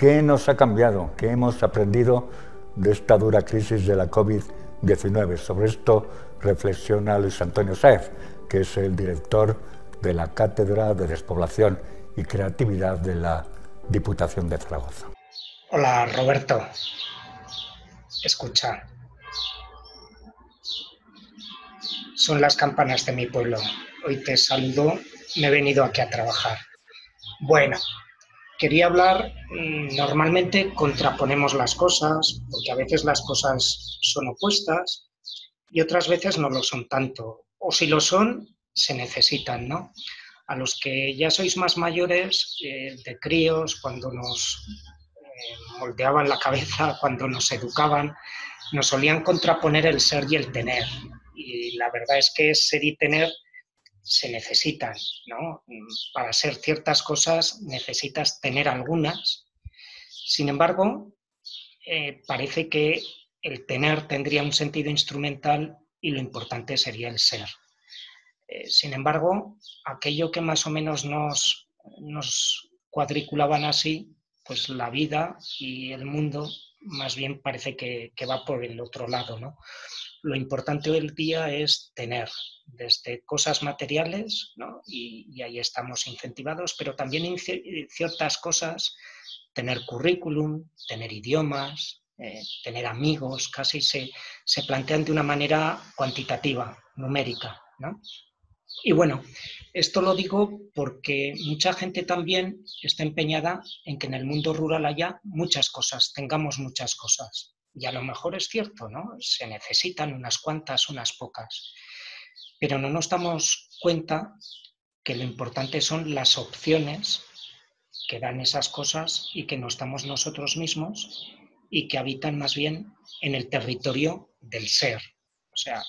¿qué nos ha cambiado? ¿Qué hemos aprendido de esta dura crisis de la COVID-19? Sobre esto reflexiona Luis Antonio Saez, que es el director de la Cátedra de Despoblación y Creatividad de la Diputación de Zaragoza. Hola Roberto, escucha. Son las campanas de mi pueblo. Hoy te saludo, me he venido aquí a trabajar. Bueno, quería hablar, mm, normalmente contraponemos las cosas, porque a veces las cosas son opuestas y otras veces no lo son tanto. O si lo son, se necesitan, ¿no? A los que ya sois más mayores, eh, de críos, cuando nos eh, moldeaban la cabeza, cuando nos educaban, nos solían contraponer el ser y el tener. Y la verdad es que ser y tener se necesitan, ¿no? Para ser ciertas cosas necesitas tener algunas. Sin embargo, eh, parece que el tener tendría un sentido instrumental y lo importante sería el ser. Eh, sin embargo, aquello que más o menos nos, nos cuadriculaban así, pues la vida y el mundo más bien parece que, va por el otro lado. ¿no? Lo importante del día es tener desde cosas materiales, ¿no? y, ahí estamos incentivados, pero también en ciertas cosas, tener currículum, tener idiomas, eh, tener amigos, casi se, se plantean de una manera cuantitativa, numérica. ¿no? Y bueno, esto lo digo porque mucha gente también está empeñada en que en el mundo rural haya muchas cosas, tengamos muchas cosas. Y a lo mejor es cierto, ¿no? Se necesitan unas cuantas, unas pocas. Pero no nos damos cuenta que lo importante son las opciones que dan esas cosas y que nos damos nosotros mismos y que habitan más bien en el territorio del ser. O sea,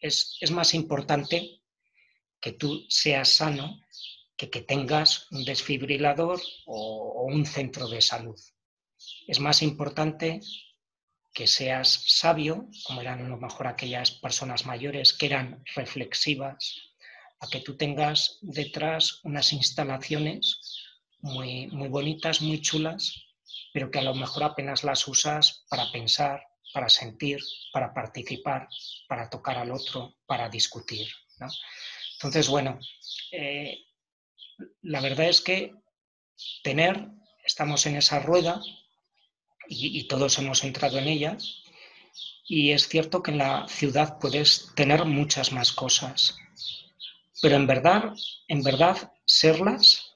es, es más importante que tú seas sano que que tengas un desfibrilador o, un centro de salud. Es más importante que seas sabio, como eran a lo mejor aquellas personas mayores que eran reflexivas, a que tú tengas detrás unas instalaciones muy, muy bonitas, muy chulas, pero que a lo mejor apenas las usas para pensar, para sentir, para participar, para tocar al otro, para discutir. Entonces, bueno, eh, la verdad es que tener, estamos en esa rueda y, todos hemos entrado en ella, y es cierto que en la ciudad puedes tener muchas más cosas, pero en verdad, en verdad, serlas,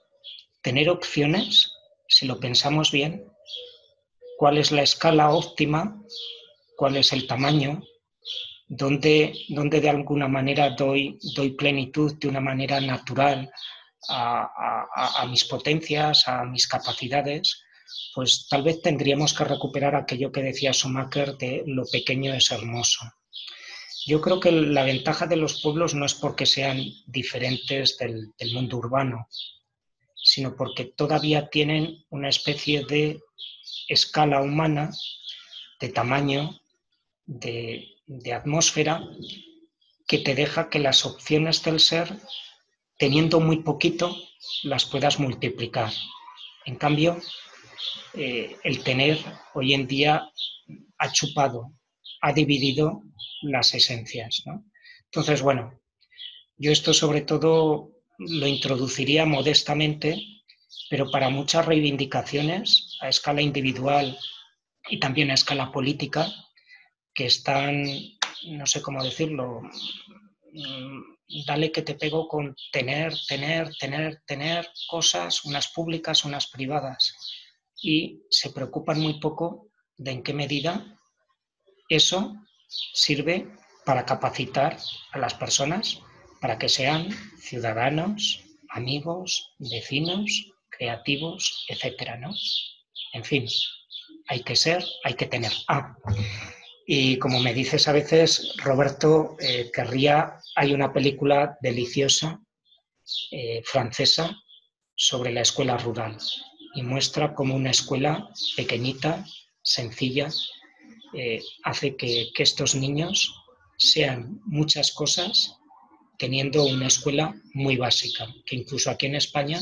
tener opciones, si lo pensamos bien, cuál es la escala óptima, cuál es el tamaño, donde, donde de alguna manera doy, doy plenitud de una manera natural a, mis potencias, a mis capacidades, pues tal vez tendríamos que recuperar aquello que decía Schumacher de lo pequeño es hermoso. Yo creo que la ventaja de los pueblos no es porque sean diferentes del, mundo urbano, sino porque todavía tienen una especie de escala humana, de tamaño, de atmósfera que te deja que las opciones del ser, teniendo muy poquito, las puedas multiplicar. En cambio, eh, el tener hoy en día ha chupado, ha dividido las esencias. Entonces, bueno, yo esto sobre todo lo introduciría modestamente, pero para muchas reivindicaciones a escala individual y también a escala política, que están, no sé cómo decirlo, mm, dale que te pego con tener, tener, tener, tener cosas, unas públicas, unas privadas, y se preocupan muy poco de en qué medida eso sirve para capacitar a las personas para que sean ciudadanos, amigos, vecinos, creativos, etcétera, ¿no? En fin, hay que ser, hay que tener. Ah, y como me dices a veces, Roberto, eh, querría, hay una película deliciosa eh, francesa sobre la escuela rural y muestra cómo una escuela pequeñita, sencilla, eh, hace que, que estos niños sean muchas cosas teniendo una escuela muy básica, que incluso aquí en España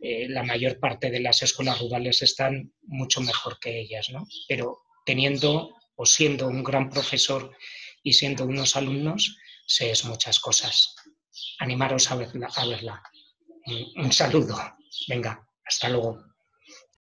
eh, la mayor parte de las escuelas rurales están mucho mejor que ellas, ¿no? Pero teniendo o siendo un gran profesor y siendo unos alumnos, sé muchas cosas. Animaros a verla. A verla. un saludo. Venga, hasta luego.